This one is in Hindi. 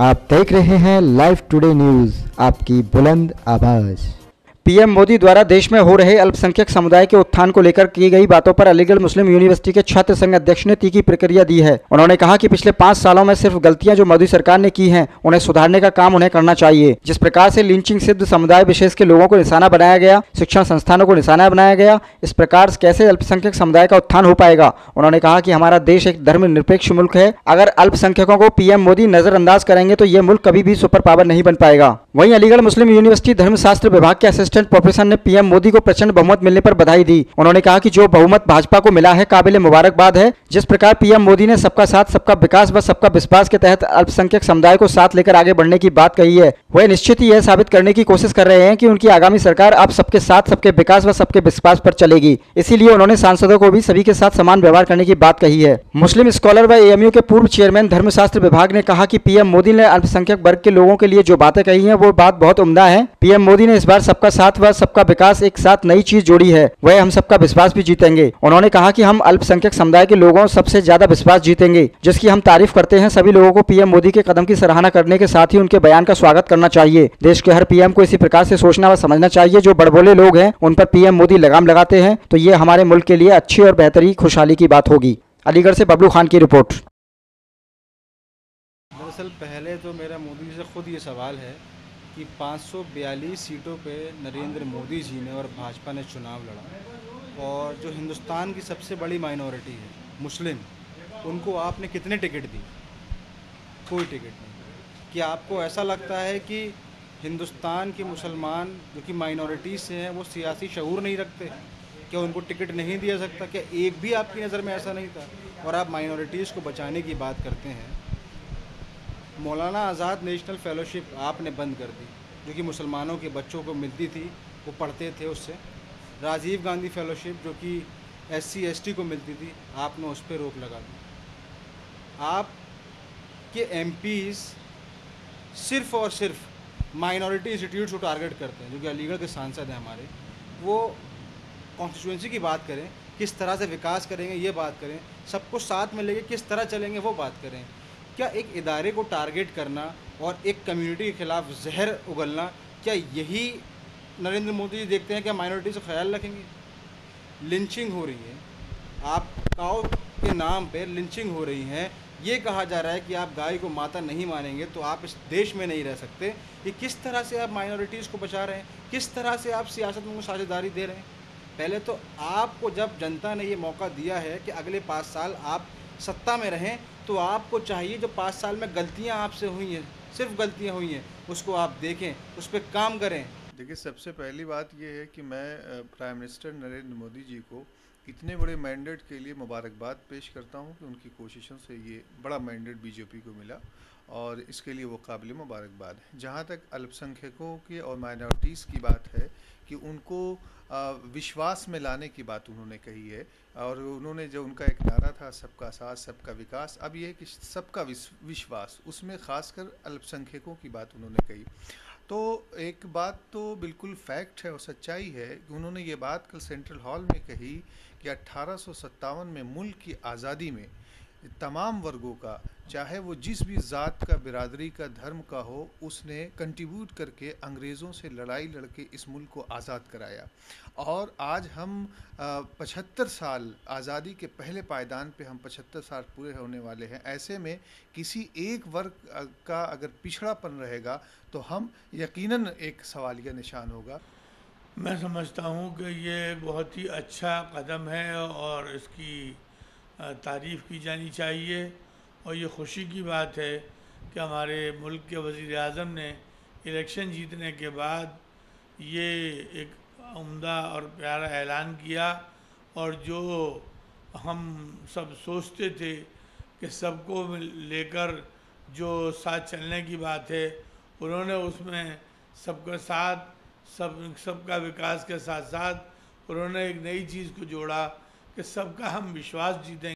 आप देख रहे हैं लाइव टुडे न्यूज़ आपकी बुलंद आवाज़। पीएम मोदी द्वारा देश में हो रहे अल्पसंख्यक समुदाय के उत्थान को लेकर की गई बातों पर अलीगढ़ मुस्लिम यूनिवर्सिटी के छात्र संघ अध्यक्ष ने तीखी प्रक्रिया दी है। उन्होंने कहा कि पिछले पाँच सालों में सिर्फ़ गलतियाँ जो मोदी सरकार ने की हैं, उन्हें सुधारने का काम उन्हें करना चाहिए। जिस प्रकार से लिंचिंग सिद्ध समुदाय विशेष के लोगों को निशाना बनाया गया, शिक्षण संस्थानों को निशाना बनाया गया, इस प्रकार कैसे अल्पसंख्यक समुदाय का उत्थान हो पाएगा? उन्होंने कहा की हमारा देश एक धर्मनिरपेक्ष मुल्क है। अगर अल्पसंख्यकों को पीएम मोदी नजरअंदाज करेंगे तो ये मुल्क कभी भी सुपर पावर नहीं बन पाएगा। वहीं अलीगढ़ मुस्लिम यूनिवर्सिटी धर्मशास्त्र विभाग के असिस्टेंट प्रोफेसर ने पीएम मोदी को प्रचंड बहुमत मिलने पर बधाई दी। उन्होंने कहा कि जो बहुमत भाजपा को मिला है काबिल मुबारकबाद है। जिस प्रकार पीएम मोदी ने सबका साथ, सबका विकास व सबका विश्वास के तहत अल्पसंख्यक समुदाय को साथ लेकर आगे बढ़ने की बात कही है, वह निश्चित ही यह साबित करने की कोशिश कर रहे हैं की उनकी आगामी सरकार अब सबके साथ, सबके विकास व सबके विश्वास पर चलेगी। इसीलिए उन्होंने सांसदों को भी सभी के साथ समान व्यवहार करने की बात कही है। मुस्लिम स्कॉलर व एएमयू के पूर्व चेयरमैन धर्मशास्त्र विभाग ने कहा की पीएम मोदी ने अल्पसंख्यक वर्ग के लोगों के लिए जो बातें कही हैं वो बात बहुत उम्दा है। पीएम मोदी ने इस बार सबका साथ व सबका विकास एक साथ नई चीज़ जोड़ी है। वह हम सबका विश्वास भी जीतेंगे। उन्होंने कहा कि हम अल्पसंख्यक समुदाय के लोगों सबसे ज़्यादा विश्वास जीतेंगे, जिसकी हम तारीफ़ करते हैं सभी लोगों को पीएम मोदी के कदम की सराहना करने के साथ ही उनके बयान का स्वागत करना चाहिए। देश के हर पीएम को इसी प्रकार से सोचना व समझना चाहिए। जो बड़बोले लोग हैं, उन पर पीएम मोदी लगाम लगाते हैं तो ये हमारे मुल्क के लिए अच्छी और बेहतरी, खुशहाली की बात होगी। अलीगढ़ से बबलू खान की रिपोर्ट। दरअसल पहले तो मेरा मोदी से खुद ये सवाल है कि 542 सीटों पे नरेंद्र मोदी जी ने और भाजपा ने चुनाव लड़ा। और जो हिंदुस्तान की सबसे बड़ी माइनॉरिटी है, मुस्लिम, उनको आपने कितने टिकट दी कोई टिकट नहीं। क्या आपको ऐसा लगता है कि हिंदुस्तान के मुसलमान जो कि माइनॉरिटीज़ से हैं, वो सियासी शूर नहीं रखते? क्या उनको टिकट नहीं दिया सकता? क्या एक भी आपकी नज़र में ऐसा नहीं था? और आप माइनॉरिटीज़ को बचाने की बात करते हैं मौलाना आज़ाद नेशनल फ़ेलोशिप आपने बंद कर दी, जो कि मुसलमानों के बच्चों को मिलती थी, वो पढ़ते थे उससे। राजीव गांधी फ़ेलोशिप, जो कि एस सी एस टी को मिलती थी, आपने उस पर रोक लगा दी। आप के एम सिर्फ़ और सिर्फ़ माइनॉरिटी इंस्टीट्यूट्स को टारगेट करते हैं, जो कि अलीगढ़ के सांसद हैं हमारे। वो कॉन्स्टिट्यूंसी की बात करें, किस तरह से विकास करेंगे, ये बात करें, सबको साथ में लेके किस तरह चलेंगे, वो बात करें। क्या एक इदारे को टारगेट करना और एक कम्युनिटी के खिलाफ जहर उगलना, क्या यही नरेंद्र मोदी जी देखते हैं क्या माइनॉरिटी से ख्याल रखेंगे? लिंचिंग हो रही है। आप काउ के नाम पर लिंचिंग हो रही है। ये कहा जा रहा है कि आप गाय को माता नहीं मानेंगे तो आप इस देश में नहीं रह सकते। ये किस तरह से आप माइनॉरिटीज़ को बचा रहे हैं? किस तरह से आप सियासत में साझेदारी दे रहे हैं? पहले तो आपको जब जनता ने ये मौका दिया है कि अगले पाँच साल आप सत्ता में रहें तो आपको चाहिए जो पाँच साल में गलतियाँ आपसे हुई हैं, सिर्फ़ गलतियाँ हुई हैं, उसको आप देखें, उस पर काम करें। देखिए, सबसे पहली बात यह है कि मैं प्राइम मिनिस्टर नरेंद्र मोदी जी को इतने बड़े मैंडेट के लिए मुबारकबाद पेश करता हूँ कि उनकी कोशिशों से ये बड़ा मैंडेट बीजेपी को मिला और इसके लिए वो काबिल मुबारकबाद है। जहाँ तक अल्पसंख्यकों की और माइनॉरिटीज़ की बात है कि उनको विश्वास में लाने की बात उन्होंने कही है और उन्होंने जो उनका एक नारा था, सबका साथ, सबका विकास, अब ये कि सबका विश्वास, उसमें ख़ासकर अल्पसंख्यकों की बात उन्होंने कही। तो एक बात तो बिल्कुल फैक्ट है और सच्चाई है कि उन्होंने ये बात कल सेंट्रल हॉल में कही कि अट्ठारह में मुल्क की आज़ादी में तमाम वर्गों का, चाहे वो जिस भी ज़ात का, बिरादरी का, धर्म का हो, उसने कंट्रीब्यूट करके अंग्रेज़ों से लड़ाई लड़के इस मुल्क को आज़ाद कराया। और आज हम पचहत्तर साल आज़ादी के पहले पायदान पे हम पचहत्तर साल पूरे होने वाले हैं। ऐसे में किसी एक वर्ग का अगर पिछड़ापन रहेगा तो हम यकीनन एक सवालिया निशान होगा। मैं समझता हूँ कि ये बहुत ही अच्छा कदम है और इसकी तारीफ़ की जानी चाहिए। और ये खुशी की बात है कि हमारे मुल्क के वज़ी अजम ने इलेक्शन जीतने के बाद ये एक उम्दा और प्यारा ऐलान किया और जो हम सब सोचते थे कि सबको लेकर जो साथ चलने की बात है, उन्होंने उसमें सबका साथ, सब, सबका विकास के साथ साथ उन्होंने एक नई चीज़ को जोड़ा कि सबका हम विश्वास जीतेंगे